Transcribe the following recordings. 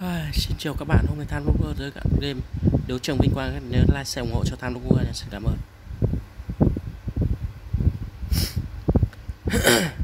À, xin chào các bạn, hôm nay Tham Lúc tới cả game Đấu trường vinh quang nhớ like, share ủng hộ cho Tham Lúc nha, xin cảm ơn.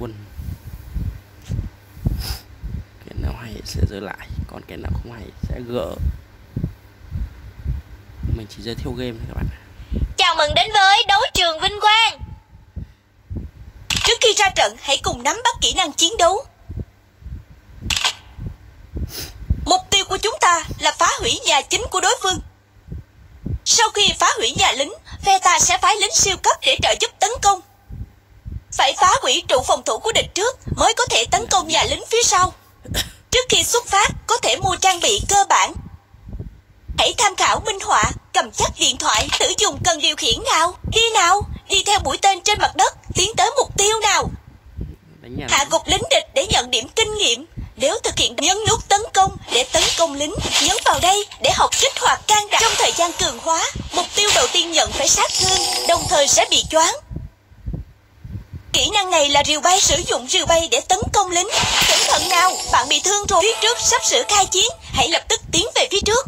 quân cái nào hay sẽ giữ lại còn cái nào không hay sẽ gỡ mình chỉ giới thiệu game thôi các bạn Chào mừng đến với đấu trường Vinh Quang. Trước khi ra trận, hãy cùng nắm bắt kỹ năng chiến đấu. Mục tiêu của chúng ta là phá hủy nhà chính của đối phương. Sau khi phá hủy nhà lính, phe ta sẽ phái lính siêu cấp để trợ giúp tấn công. Phải phá hủy trụ phòng thủ của địch trước mới có thể tấn công nhà lính phía sau. Trước khi xuất phát, có thể mua trang bị cơ bản. Hãy tham khảo minh họa, cầm chắc điện thoại, thử dùng cần điều khiển nào. Đi nào, đi theo mũi tên trên mặt đất, tiến tới mục tiêu nào. Hạ gục lính địch để nhận điểm kinh nghiệm. Nếu thực hiện nhấn nút tấn công để tấn công lính, nhấn vào đây để học kích hoạt can đảm. Trong thời gian cường hóa, mục tiêu đầu tiên nhận phải sát thương, đồng thời sẽ bị choáng. Kỹ năng này là rìu bay sử dụng rìu bay để tấn công lính. Cẩn thận nào, bạn bị thương rồi. Phía trước sắp sửa khai chiến, hãy lập tức tiến về phía trước.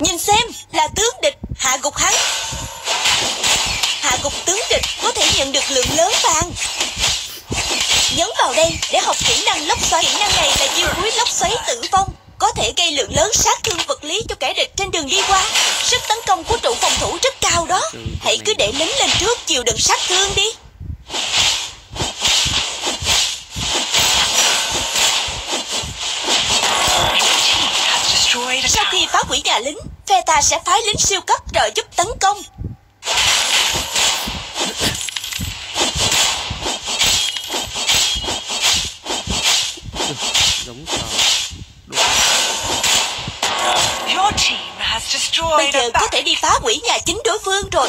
Nhìn xem, là tướng địch, hạ gục hắn. Hạ gục tướng địch có thể nhận được lượng lớn vàng. Nhấn vào đây để học kỹ năng lốc xoáy. Kỹ năng này là chiêu cuối lốc xoáy tử vong. Có thể gây lượng lớn sát thương vật lý cho kẻ địch trên đường đi qua. Sức tấn công của trụ phòng thủ rất cao đó. Hãy cứ để lính lên trước chịu đựng sát thương đi. sau khi phá hủy nhà lính, phe ta sẽ phái lính siêu cấp trợ giúp tấn công. giống trò đúng Your team has Bây giờ có thể đi phá hủy nhà chính đối phương rồi.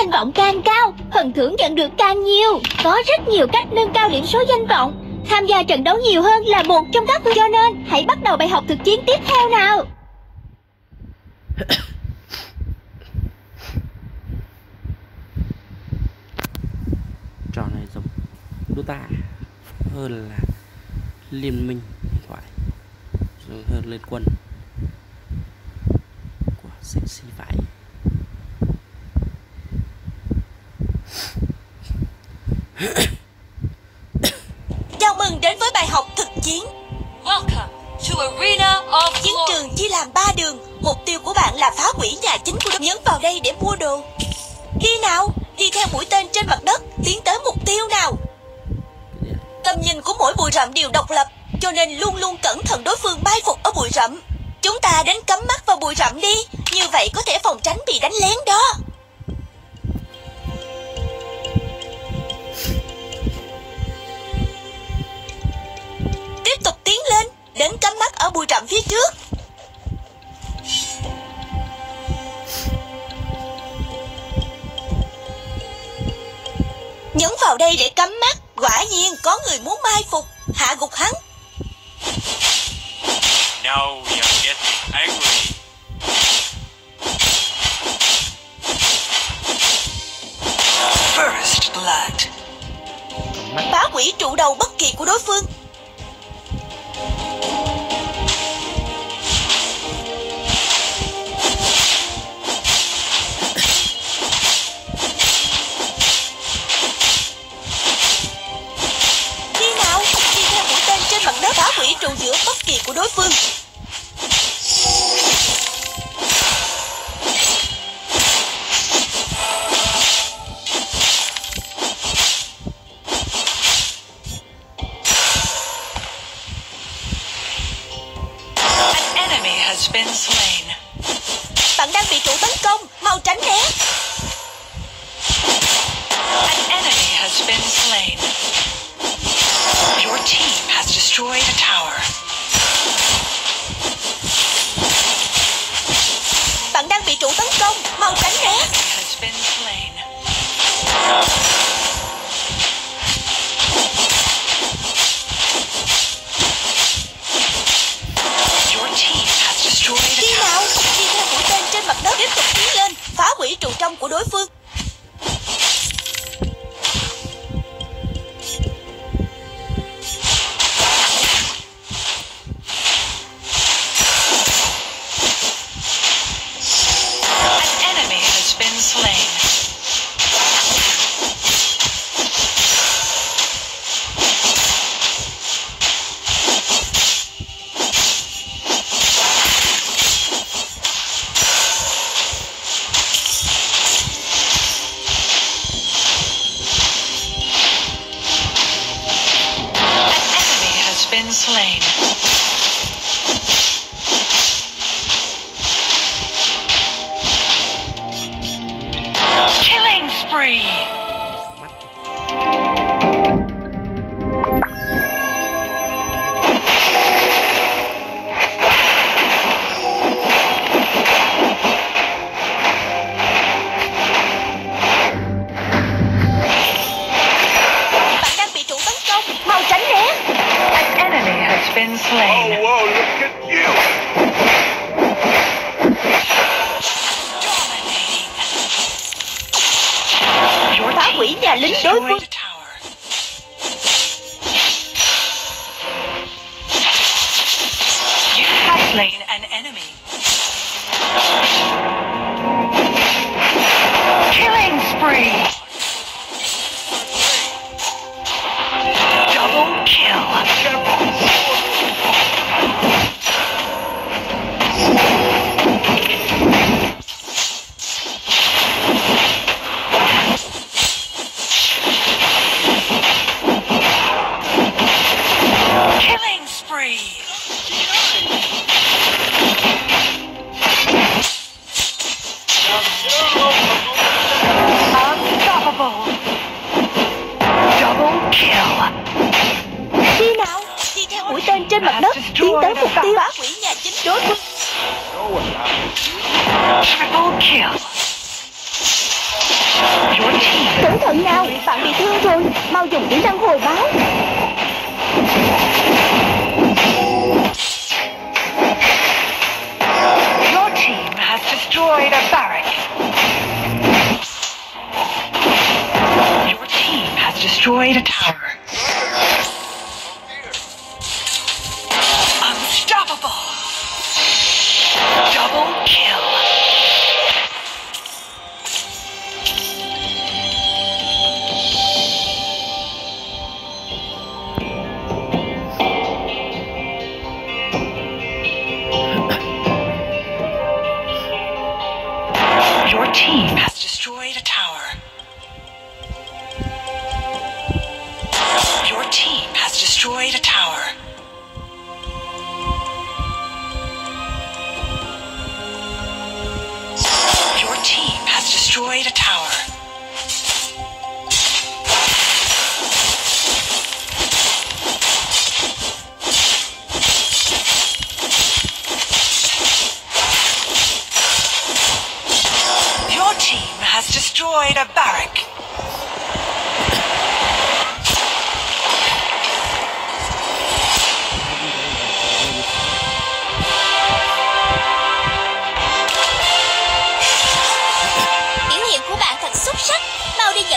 Danh vọng càng cao, phần thưởng nhận được càng nhiều. Có rất nhiều cách nâng cao điểm số danh vọng. Tham gia trận đấu nhiều hơn là một trong các phương cho nên hãy bắt đầu bài học thực chiến tiếp theo nào. trò này giống Dota hơn là liên minh điện thoại hơn liên quân rậm đều độc lập, cho nên luôn luôn cẩn thận đối phương mai phục ở bụi rậm. Chúng ta đến cắm mắt vào bụi rậm đi, như vậy có thể phòng tránh bị đánh lén đó. Tiếp tục tiến lên, đến cắm mắt ở bụi rậm phía trước. Nhấn vào đây để cắm mắt, quả nhiên có người muốn mai phục, hạ gục hắn. Now are getting angry. First blood. phá hủy trụ đầu bất kỳ của đối phương. Bất kỳ của đối phương. điên rồi Mau dùng kỹ năng hồi báo. Your team has destroyed a barrack. Your team has destroyed a tower.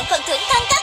nhận phần thưởng thăng cấp.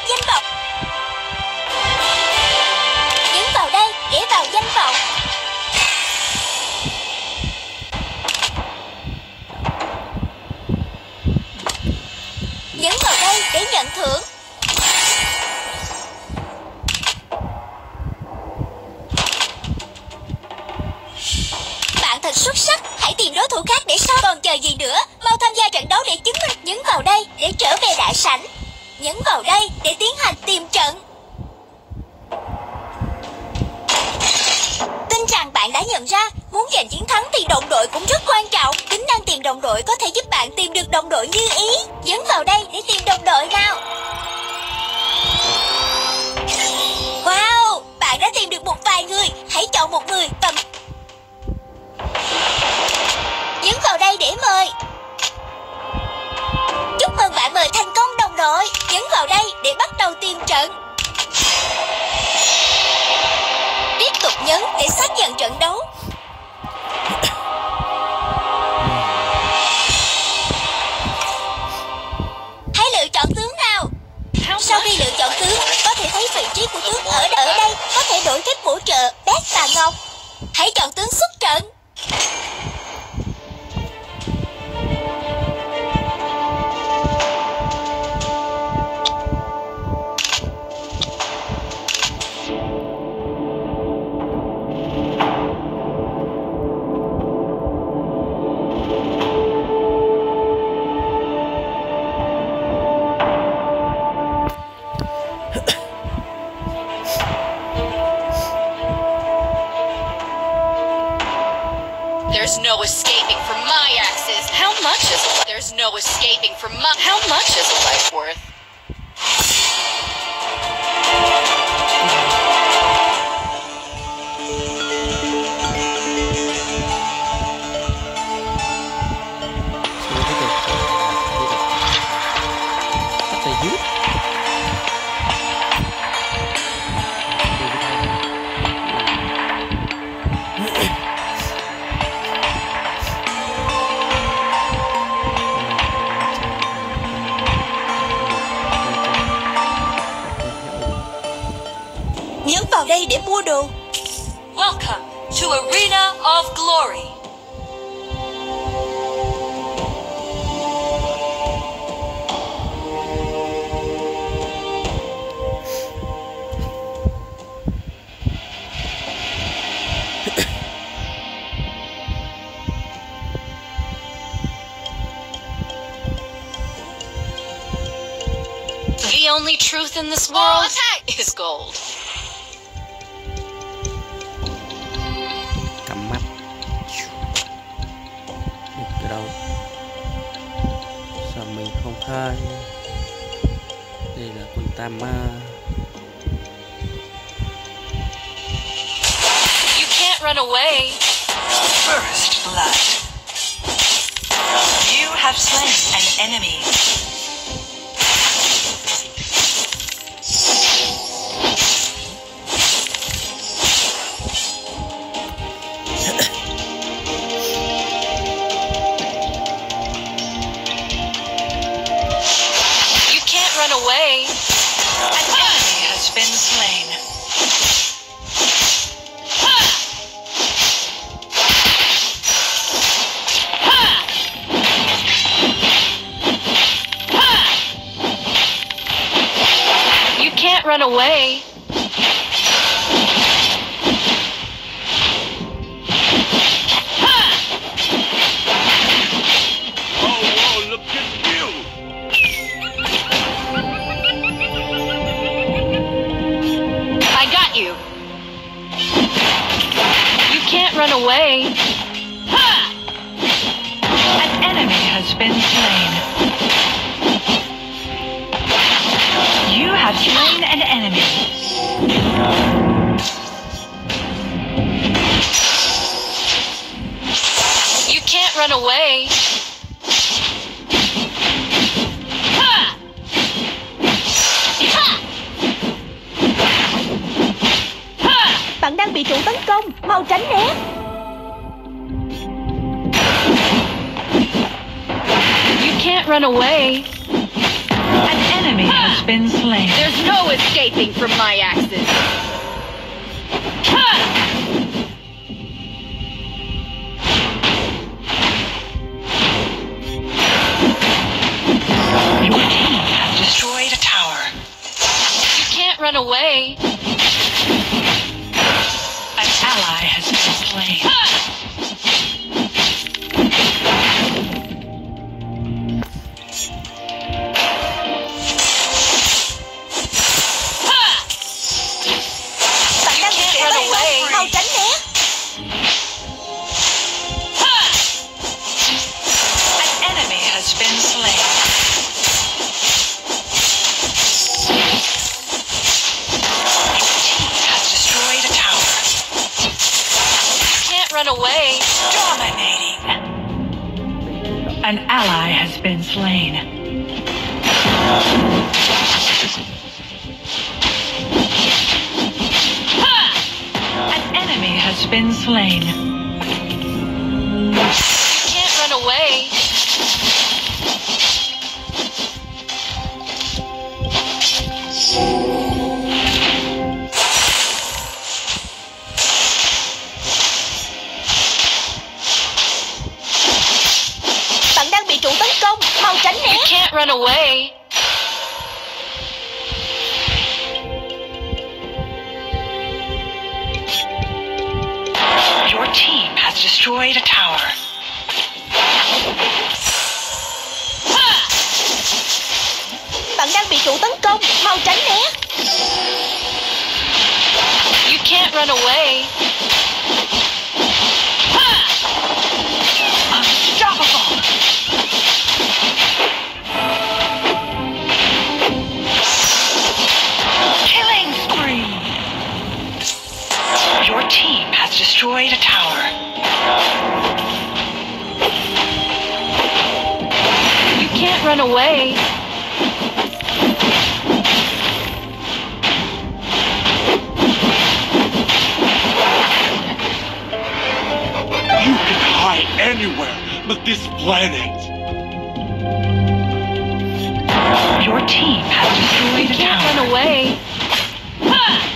ở, ở đây có thể đổi cách hỗ trợ Beth và Ngọc Hãy chọn tướng xuất trận. truth in this world is gold. Come up. Được đâu? Sao mình không khai? Đây là quân tà ma. You can't run away. First blood. You have slain an enemy. planet. Your team has destroyed a town. Run away.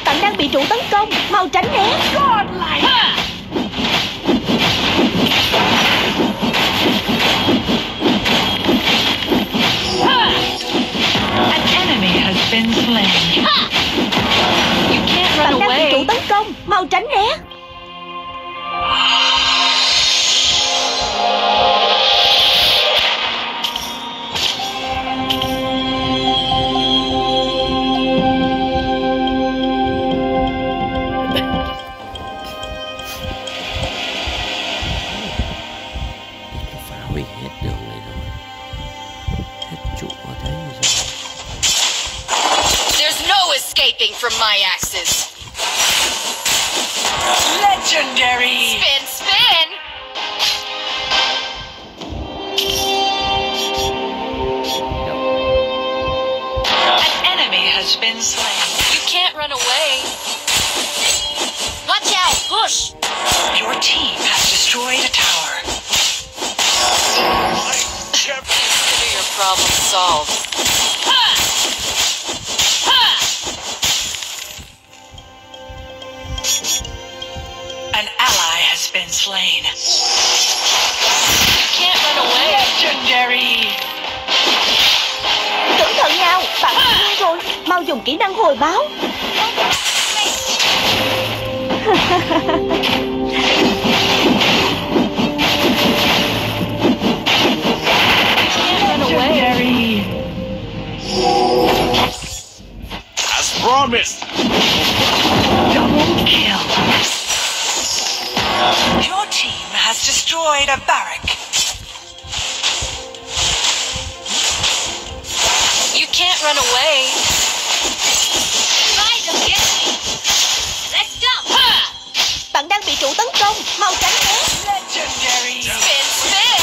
Bạn đang bị chủ tấn công, mau tránh né. Go! escaping from my axes. Legendary! Spin, spin! An enemy has been slain. You can't run away. Watch out, push! Your team has destroyed a tower. My champion. your problem solved. slain. Can't run away. Legendary. Cẩn thận nhau, bạn nguy rồi. Mau dùng kỹ năng hồi báo. destroyed a barrack. You can't run away. Try to get. Let's go. Ha! Bạn đang bị chủ tấn công, mau tránh né. Legendary. Spin, spin.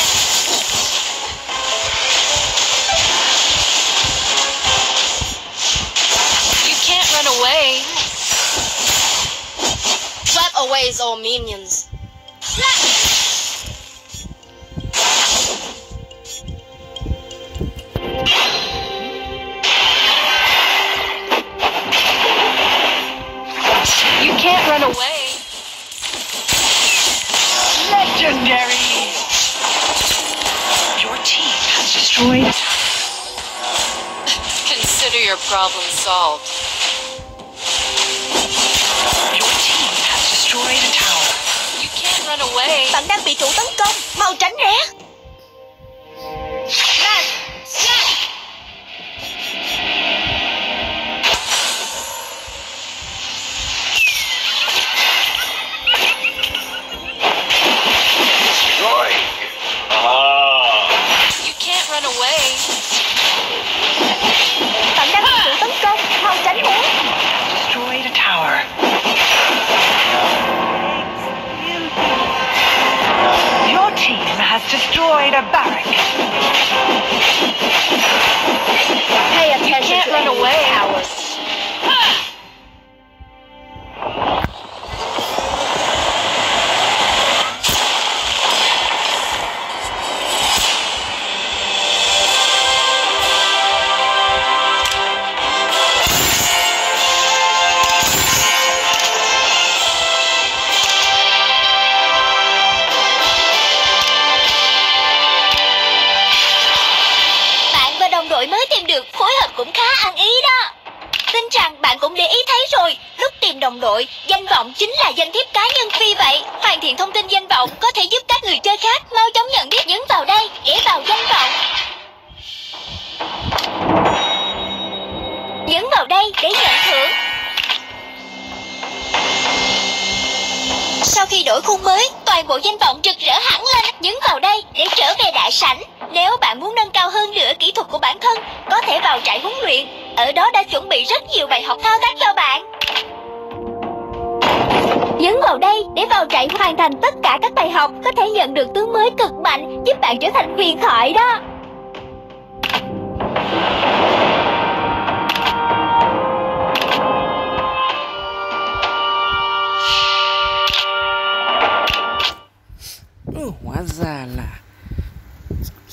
You can't run away. Slap away all minions.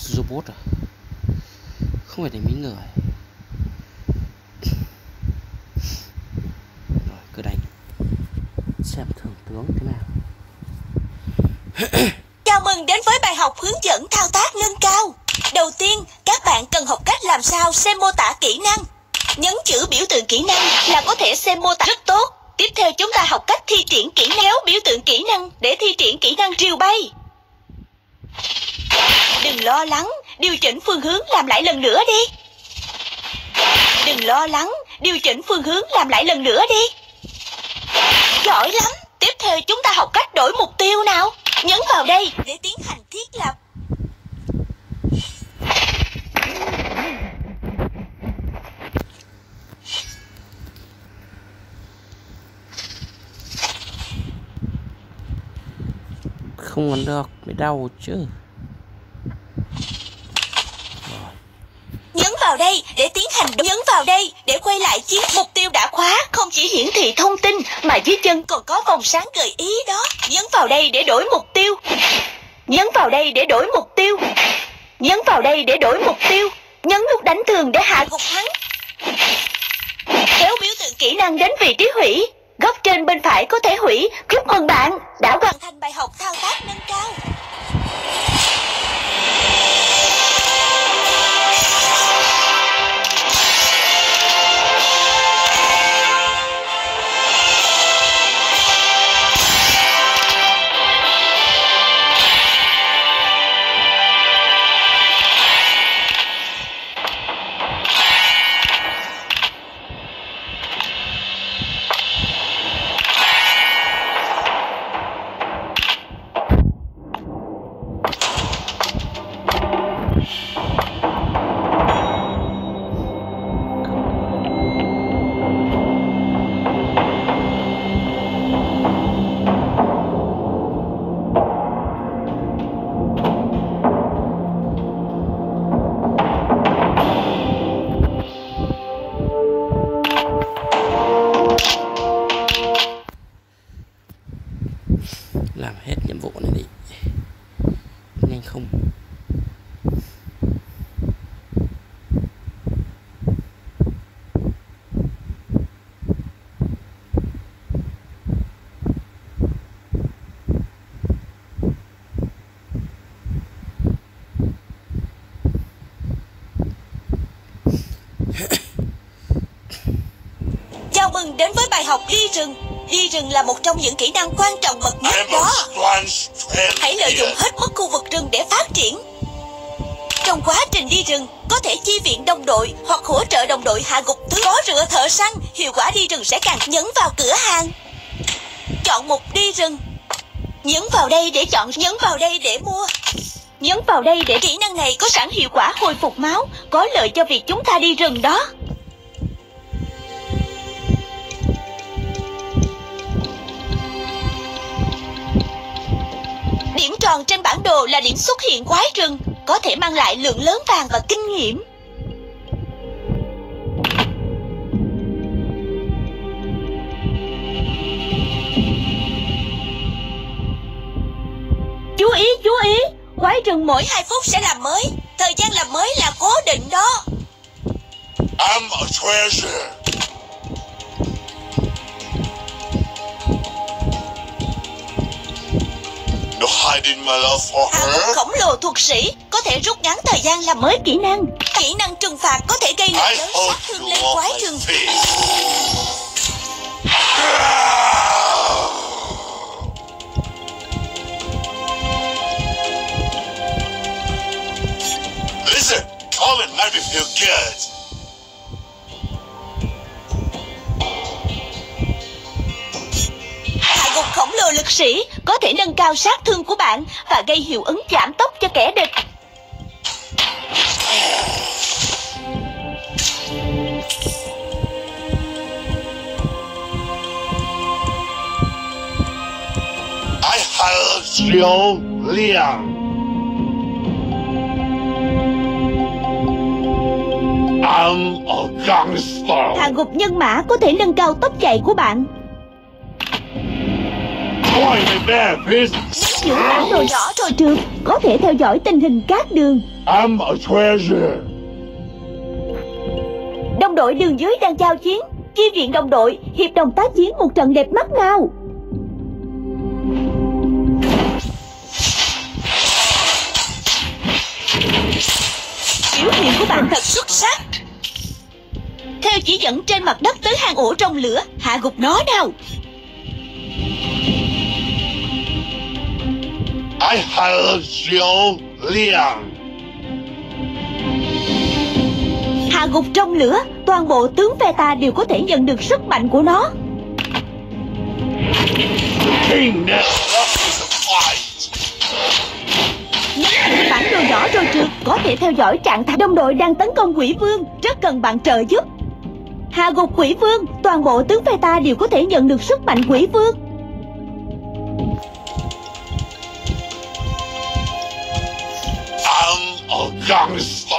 robot à? Không phải để mấy người rồi, cứ đánh. Xem thưởng tướng thế nào. Chào mừng đến với bài học hướng dẫn thao tác nâng cao. Đầu tiên, các bạn cần học cách làm sao xem mô tả kỹ năng. Nhấn chữ biểu tượng kỹ năng là có thể xem mô tả rất tốt. Tiếp theo, chúng ta học cách thi triển kỹ năng. Kéo biểu tượng kỹ năng để thi triển kỹ năng rìu bay. Đừng lo lắng, điều chỉnh phương hướng làm lại lần nữa đi. Đừng lo lắng, điều chỉnh phương hướng làm lại lần nữa đi. Giỏi lắm. Tiếp theo chúng ta học cách đổi mục tiêu nào. Nhấn vào đây để tiến hành thiết lập. không còn được mới đau chứ Nhấn vào đây để tiến hành nhấn vào đây, để quay lại chiếc mục tiêu đã khóa không chỉ hiển thị thông tin mà dưới chân còn có vòng sáng gợi ý đó. Nhấn vào đây để đổi mục tiêu. Nhấn vào đây để đổi mục tiêu. Nhấn vào đây để đổi mục tiêu. Nhấn nút đánh thường để hạ gục hắn. Kéo biểu tượng kỹ năng đến vị trí hủy. Góc trên bên phải có thể hủy. Chúc mừng bạn đã hoàn thành bài học thao tác nâng cao. Bài học đi rừng. Đi rừng là một trong những kỹ năng quan trọng bậc nhất đó. Hãy lợi dụng hết mức khu vực rừng để phát triển. Trong quá trình đi rừng, có thể chi viện đồng đội hoặc hỗ trợ đồng đội hạ gục thứ có rửa thợ săn, hiệu quả đi rừng sẽ càng nhấn vào cửa hàng. Chọn mục đi rừng. Nhấn vào đây để chọn, nhấn vào đây để mua. Nhấn vào đây để kỹ năng này có sẵn hiệu quả hồi phục máu, có lợi cho việc chúng ta đi rừng đó. Tròn trên bản đồ là điểm xuất hiện quái rừng, có thể mang lại lượng lớn vàng và kinh nghiệm. Chú ý, chú ý, quái rừng mỗi 2 phút sẽ làm mới, thời gian làm mới là cố định đó. I'm a treasure. Hiding my love for her. khổng lồ thuật sĩ có thể rút ngắn thời gian làm mới kỹ năng. Kỹ năng trừng phạt có thể gây lượng lớn sát thương lên quái my cao sát thương của bạn và gây hiệu ứng giảm tốc cho kẻ địch. I have Xiao Liang. I'm a gangster. Hạ gục nhân mã có thể nâng cao tốc chạy của bạn. Những bản đồ nhỏ rồi trường có thể theo dõi tình hình các đường. Đồng đội đường dưới đang giao chiến. Chi viện đồng đội, hiệp đồng tác chiến một trận đẹp mắt nào. Biểu hiện của bạn thật xuất sắc. Theo chỉ dẫn trên mặt đất tới hang ổ trong lửa, hạ gục nó nào. I have Xiao Liang. Hạ gục trong lửa Toàn bộ tướng phe ta đều có thể nhận được sức mạnh của nó. Bản đồ nhỏ rồi trượt Có thể theo dõi trạng thái đồng đội đang tấn công quỷ vương Rất cần bạn trợ giúp. Hạ gục quỷ vương Toàn bộ tướng phe ta đều có thể nhận được sức mạnh quỷ vương A gangster.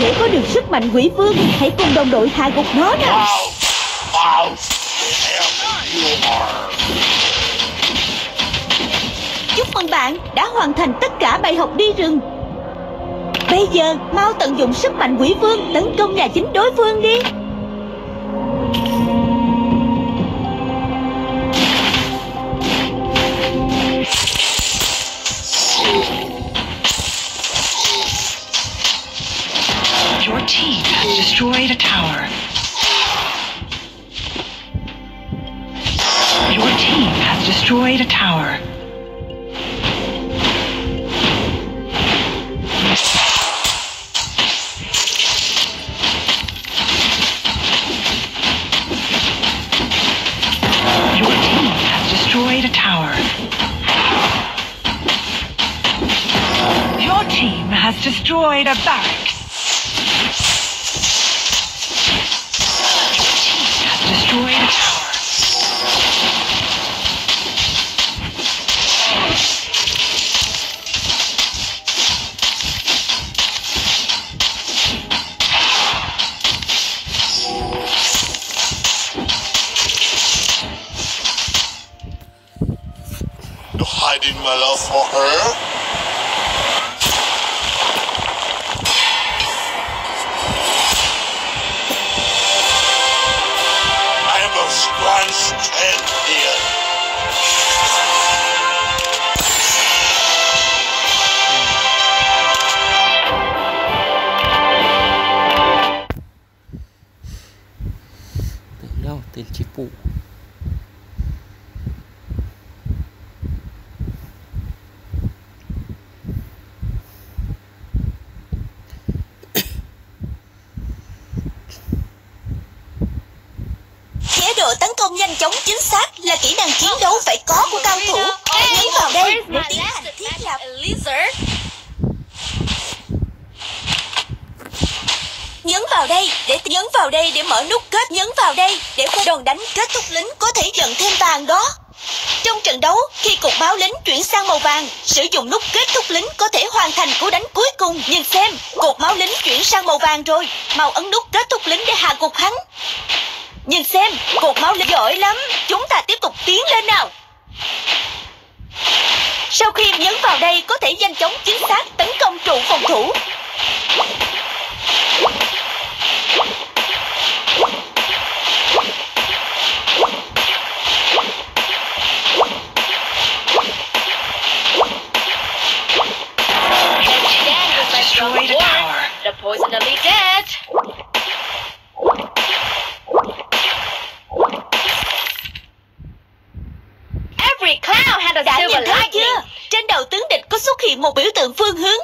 Để có được sức mạnh quỷ vương Hãy cùng đồng đội hạ gục nó nào. Chúc mừng bạn đã hoàn thành tất cả bài học đi rừng Bây giờ mau tận dụng sức mạnh quỷ vương Tấn công nhà chính đối phương đi tower. Your team has destroyed a tower. Hành thiết lập Lizard. Nhấn vào đây để nhấn vào đây để mở nút kết Nhấn vào đây để đòn đánh kết thúc lính có thể nhận thêm vàng đó Trong trận đấu, khi cục máu lính chuyển sang màu vàng, sử dụng nút kết thúc lính có thể hoàn thành cú đánh cuối cùng. Nhưng xem, cột máu lính chuyển sang màu vàng rồi, mau ấn nút kết thúc lính để hạ gục hắn. Nhìn xem, cột máu lính giỏi lắm, chúng ta tiếp tục tiến lên nào. Sau khi nhấn vào đây có thể nhanh chóng chính xác tấn công trụ phòng thủ. The poisonally dead. Đã nhìn thấy chưa? Trên đầu tướng địch có xuất hiện một biểu tượng phương hướng.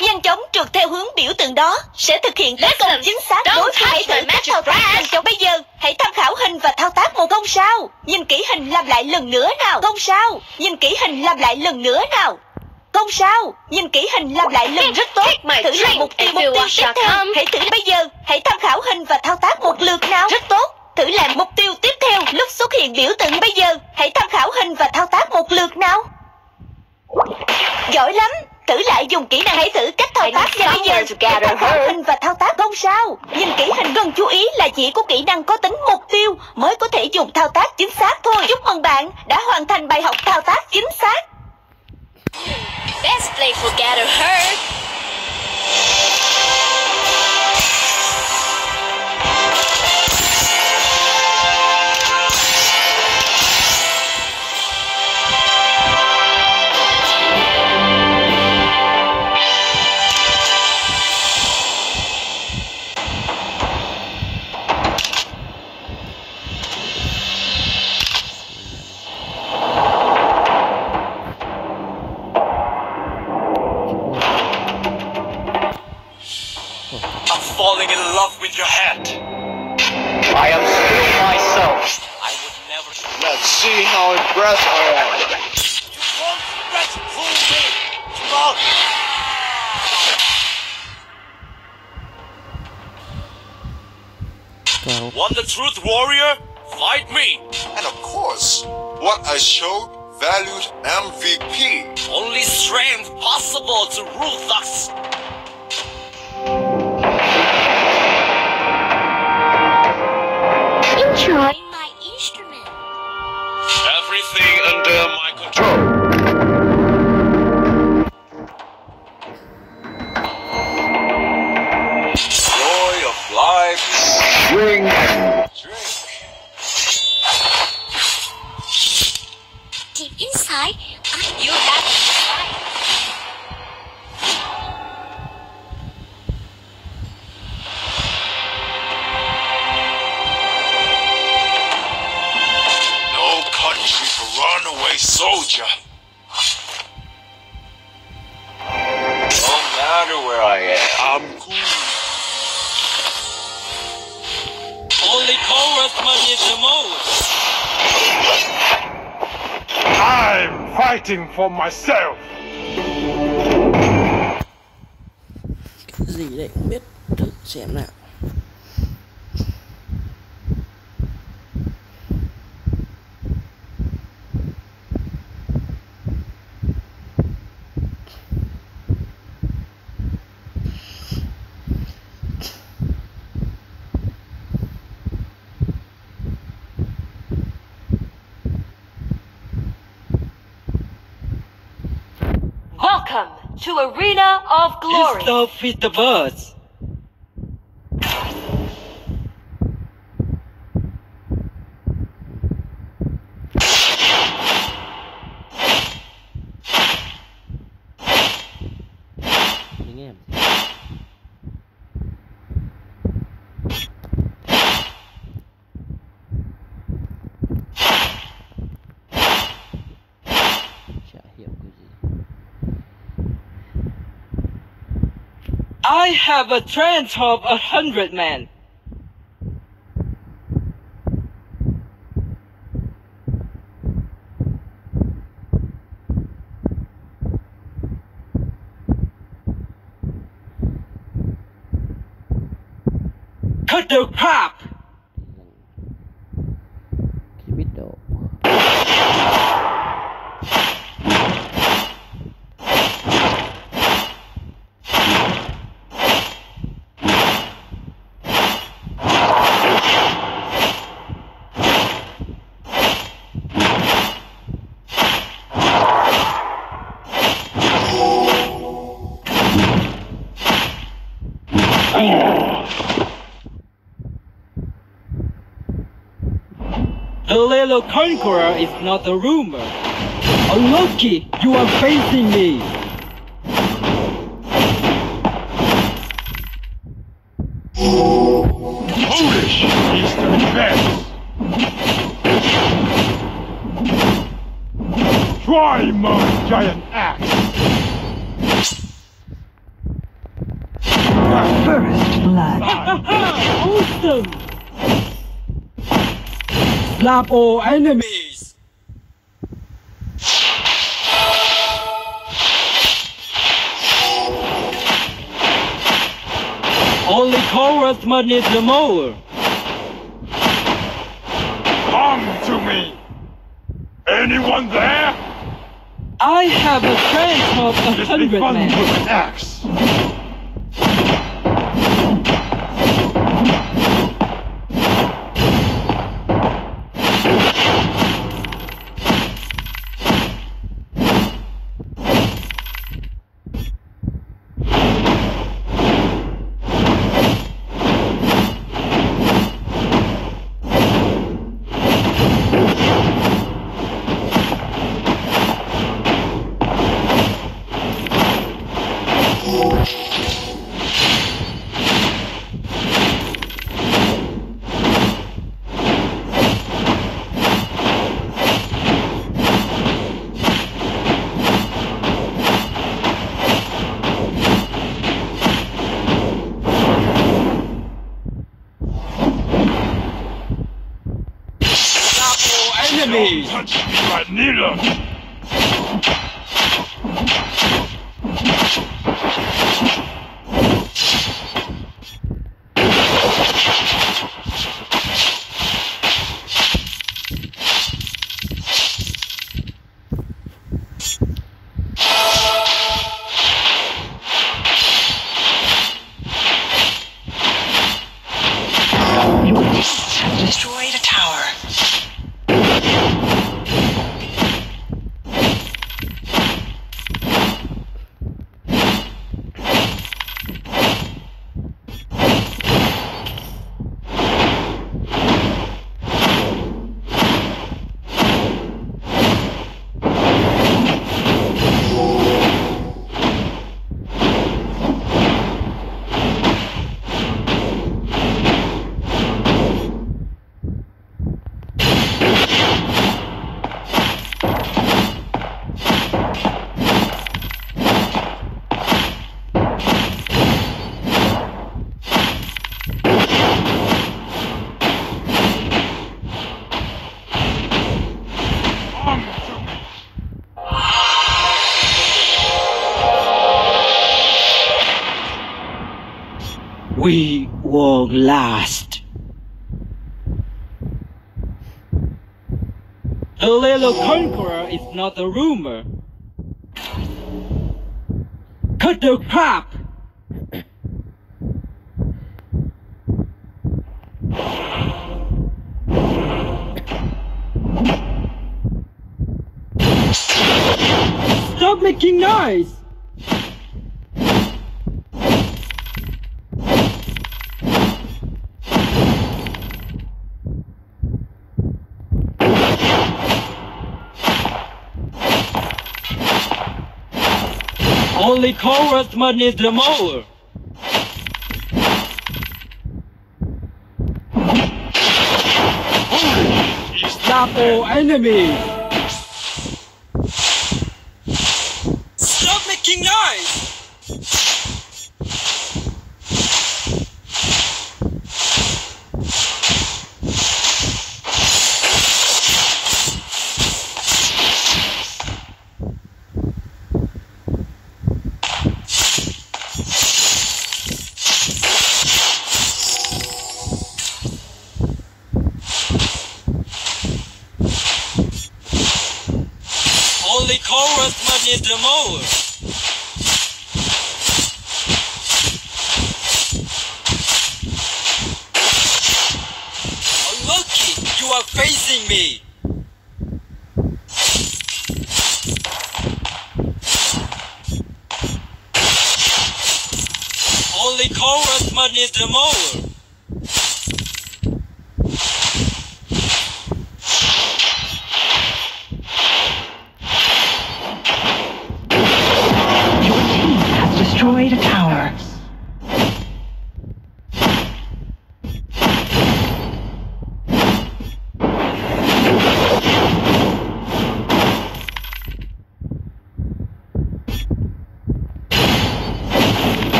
Nhanh chóng trượt theo hướng biểu tượng đó sẽ thực hiện tấn công chính xác đối my thử magic thao tác nhanh chóng bây giờ. Hãy tham khảo hình và thao tác một không sao. Nhìn kỹ hình làm lại lần nữa nào. Không sao. Nhìn kỹ hình làm lại lần nữa nào. Không sao. Nhìn kỹ hình làm lại lần rất tốt. Thử làm drink mục tiêu mục tiêu tiếp theo. Hãy thử bây giờ. Hãy tham khảo hình và thao tác một lượt nào. Rất tốt. Thử làm mục tiêu tiếp theo lúc xuất hiện biểu tượng bây giờ. Hãy tham khảo hình và thao tác một lượt nào. Giỏi lắm. Thử lại dùng kỹ năng hãy thử cách thao tác nha bây giờ. tham khảo hình và thao tác không sao. Nhìn kỹ hình cần chú ý là chỉ có kỹ năng có tính mục tiêu mới có thể dùng thao tác chính xác thôi. Chúc mừng bạn đã hoàn thành bài học thao tác chính xác. Best place for gather her. MVP. Only strength possible to rule thus! For myself. Welcome to Arena of Glory. Stop with the birds have a strength of a hundred men. Cut the crap! chỉ biết độ The little conqueror is not a rumor. Oh, Loki, you are facing me. Foolish Eastern defense. Try my giant axe. First blood. Awesome! Slap all enemies! Only cowards must need the mower. Come to me. Anyone there? I have a strength of a hundred men. with an axe. The conqueror is not a rumor. Cut the crap! Stop making noise! Only chorus man is the mower. Stop all enemies!